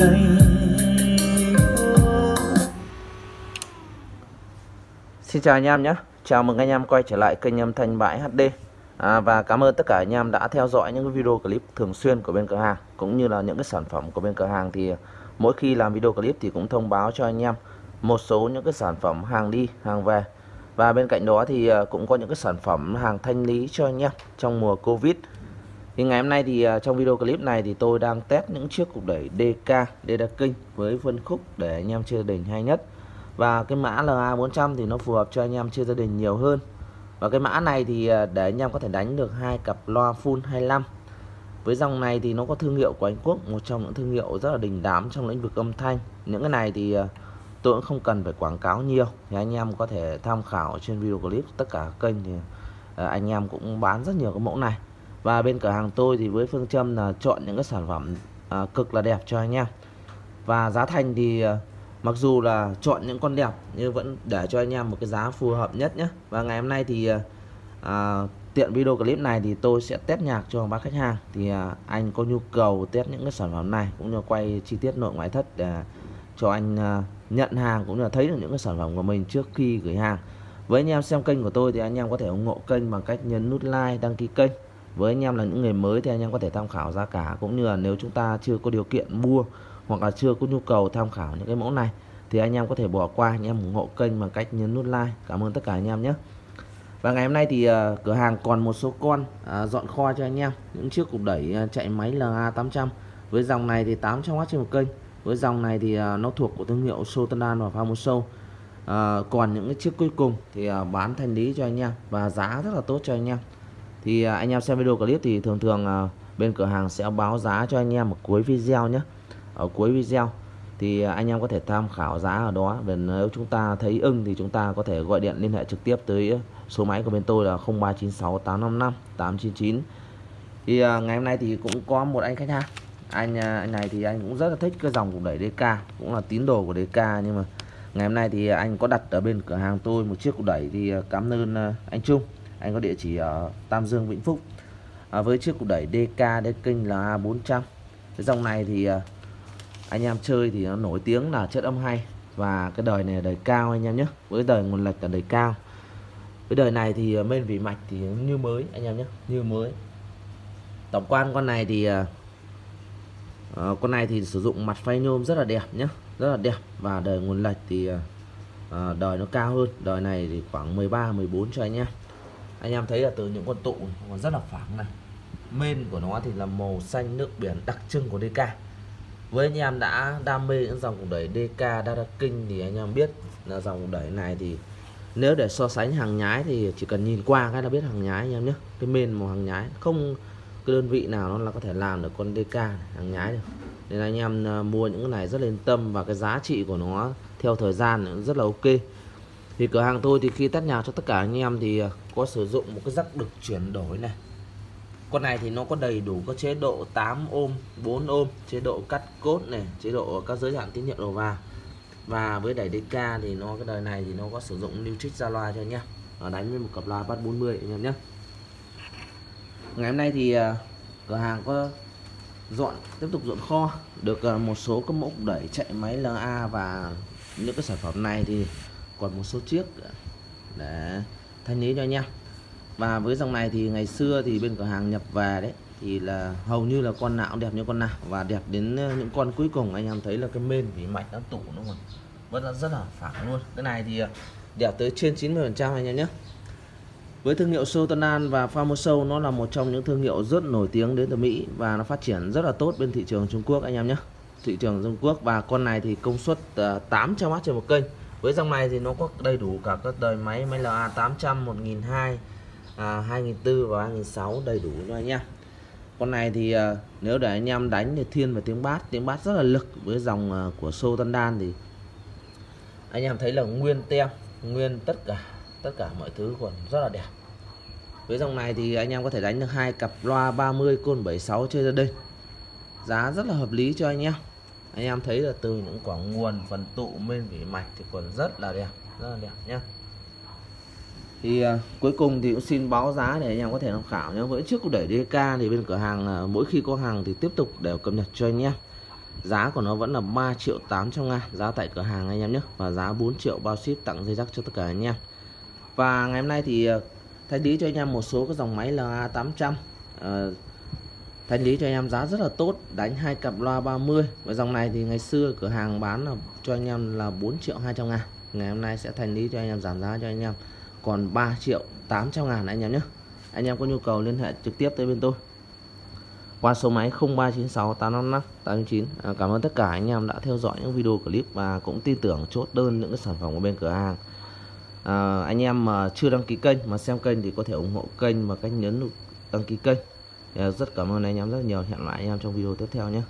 hạnh Xin chào anh em nhé. Chào mừng anh em quay trở lại kênh âm thanh bãi HD à, Và cảm ơn tất cả anh em đã theo dõi những video clip thường xuyên của bên cửa hàng Cũng như là những cái sản phẩm của bên cửa hàng. Thì Mỗi khi làm video clip thì cũng thông báo cho anh em Một số những cái sản phẩm hàng đi, hàng về. Và bên cạnh đó thì à, cũng có những cái sản phẩm hàng thanh lý cho anh em Trong mùa Covid thì ngày hôm nay thì à, trong video clip này thì tôi đang test những chiếc cục đẩy DK DK King với phân khúc để anh em chơi đình hay nhất. Và cái mã LA400 thì nó phù hợp cho anh em chơi gia đình nhiều hơn. Và cái mã này thì à, để anh em có thể đánh được hai cặp loa full 25 với dòng này thì nó có thương hiệu của Anh Quốc, một trong những thương hiệu rất là đình đám trong lĩnh vực âm thanh. Những cái này thì à, tôi cũng không cần phải quảng cáo nhiều. Thì anh em có thể tham khảo trên video clip tất cả kênh thì anh em cũng bán rất nhiều cái mẫu này và bên cửa hàng tôi thì với phương châm là chọn những cái sản phẩm à, cực là đẹp cho anh em. Và giá thành thì à, mặc dù là chọn những con đẹp nhưng vẫn để cho anh em một cái giá phù hợp nhất nhé. Và ngày hôm nay thì à, à, tiện video clip này thì tôi sẽ test nhạc cho bác khách hàng. Thì à, anh có nhu cầu test những cái sản phẩm này cũng như quay chi tiết nội ngoại thất để cho anh à, nhận hàng cũng như là thấy được những cái sản phẩm của mình trước khi gửi hàng. Với anh em xem kênh của tôi thì anh em có thể ủng hộ kênh bằng cách nhấn nút like đăng ký kênh với anh em là những người mới thì anh em có thể tham khảo giá cả cũng như là nếu chúng ta chưa có điều kiện mua hoặc là chưa có nhu cầu tham khảo những cái mẫu này thì anh em có thể bỏ qua anh em ủng hộ kênh bằng cách nhấn nút like. Cảm ơn tất cả anh em nhé. Và ngày hôm nay thì uh, cửa hàng còn một số con uh, dọn kho cho anh em. Những chiếc cục đẩy uh, chạy máy LA 800 với dòng này thì 800W trên một kênh. Với dòng này thì uh, nó thuộc của thương hiệu Sotanan và Famoso uh, còn những cái chiếc cuối cùng thì uh, bán thanh lý cho anh em và giá rất là tốt cho anh em thì à, anh em xem video clip thì thường thường à, bên cửa hàng sẽ báo giá cho anh em ở cuối video nhé. Ở cuối video thì à, anh em có thể tham khảo giá ở đó. Và nếu chúng ta thấy ưng thì chúng ta có thể gọi điện liên hệ trực tiếp tới số máy của bên tôi là 0396 855 899 thì ngày hôm nay thì cũng có một anh khách hàng anh anh này thì anh cũng rất là thích cái dòng cục đẩy DK cũng là tín đồ của DK nhưng mà ngày hôm nay thì anh có đặt ở bên cửa hàng tôi một chiếc cục đẩy thì cảm ơn anh Trung anh có địa chỉ ở Tam Dương Vĩnh Phúc. À, với chiếc cục đẩy DK Deking là A400 cái dòng này thì à, anh em chơi thì nó nổi tiếng là chất âm hay. Và cái đời này là đời cao anh em nhé. Với đời nguồn lệch là đời cao. Với đời này thì à, bên vị mạch thì như mới anh em nhé. Như mới. Tổng quan con này thì uh, con này thì sử dụng mặt phay nhôm rất là đẹp nhé. Rất là đẹp. Và đời nguồn lệch thì uh, đời nó cao hơn. Đời này thì khoảng 13 14 cho anh em anh em thấy là từ những con tụ còn rất là phẳng này. Men của nó thì là màu xanh nước biển đặc trưng của DK với anh em đã đam mê những dòng cục đẩy DK Data King thì anh em biết là dòng cục đẩy này thì nếu để so sánh hàng nhái thì chỉ cần nhìn qua cái là biết hàng nhái anh em nhé. Cái men màu hàng nhái không cái đơn vị nào nó là có thể làm được con DK này, hàng nhái được. Nên anh em ờ, mua những cái này rất là yên tâm và cái giá trị của nó theo thời gian rất là ok thì cửa hàng tôi thì khi test nhạc cho tất cả anh em thì à, có sử dụng một cái rắc được chuyển đổi này. Con này thì nó có đầy đủ các chế độ 8 ôm 4 ôm, chế độ cắt cốt này, chế độ các giới hạn tín hiệu đầu vào. Và với đẩy DK thì nó, cái đời này thì nó có sử dụng Neutrik ra loa cho nhé và đánh với một cặp loa bắt 40 anh em nhé ngày hôm nay thì à, cửa hàng có dọn, tiếp tục dọn kho. Được à, một số các mẫu đẩy chạy máy LA và những cái sản phẩm này thì còn một số chiếc để thanh lý cho anh em và với dòng này thì ngày xưa thì bên cửa hàng nhập về đấy, thì là hầu như là con nào cũng đẹp như con nào. Và đẹp đến ờ, những con cuối cùng anh em thấy là cái mên vì mạch nó tủ nó còn vẫn là rất là phẳng luôn. Cái này thì ờ, đẹp tới trên 90 phần trăm anh em nhé. Với thương hiệu Sotanan và Famoso nó là một trong những thương hiệu rất nổi tiếng đến từ Mỹ và nó phát triển rất là tốt bên thị trường Trung Quốc anh em nhé. Thị trường Trung Quốc và con này thì công suất ờ, 800W trên một kênh với dòng này thì nó có đầy đủ cả các đời máy máy LA 800 1002 à, 2004 và 2006 đầy đủ cho anh em con này thì à, nếu để anh em đánh thì thiên về tiếng bát tiếng bát rất là lực với dòng à, của sô tân đan thì anh em thấy là nguyên tem nguyên tất cả tất cả mọi thứ còn rất là đẹp. Với dòng này thì anh em có thể đánh được hai cặp loa 30 côn 76 chơi ra đây. Giá rất là hợp lý cho anh em anh em thấy là từ những quả nguồn phần tụ bên vỉ mạch thì còn rất là đẹp rất là đẹp nhé thì à, cuối cùng thì cũng xin báo giá để anh em có thể tham khảo nhé. Với trước cục đẩy DK thì bên cửa hàng là mỗi khi có hàng thì tiếp tục đều cập nhật cho anh em giá của nó vẫn là 3 triệu 800 ngàn giá tại cửa hàng anh em nhé. Và giá 4 triệu bao ship tặng dây rắc cho tất cả anh em. Và ngày hôm nay thì à, thay lý cho anh em một số các dòng máy là 800 à, thanh lý cho anh em giá rất là tốt đánh hai cặp loa 30 và dòng này thì ngày xưa cửa hàng bán là cho anh em là 4 triệu 200 ngàn. Ngày hôm nay sẽ thanh lý cho anh em giảm giá cho anh em còn 3 triệu 800 ngàn anh em nhé. Anh em có nhu cầu liên hệ trực tiếp tới bên tôi. Qua số máy 0396 855 809 à, Cảm ơn tất cả anh em đã theo dõi những video clip và cũng tin tưởng chốt đơn những cái sản phẩm của bên cửa hàng. À, anh em mà chưa đăng ký kênh mà xem kênh thì có thể ủng hộ kênh bằng cách nhấn nút đăng ký kênh rất cảm ơn anh em rất nhiều, hẹn lại anh em trong video tiếp theo nhé.